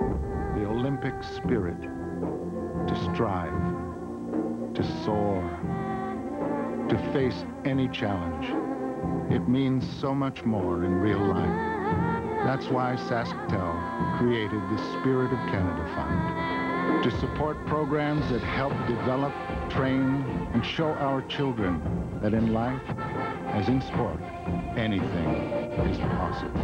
The Olympic spirit, to strive, to soar, to face any challenge. It means so much more in real life. That's why SaskTel created the Spirit of Canada Fund to support programs that help develop, train, and show our children that in life, as in sport, anything is possible.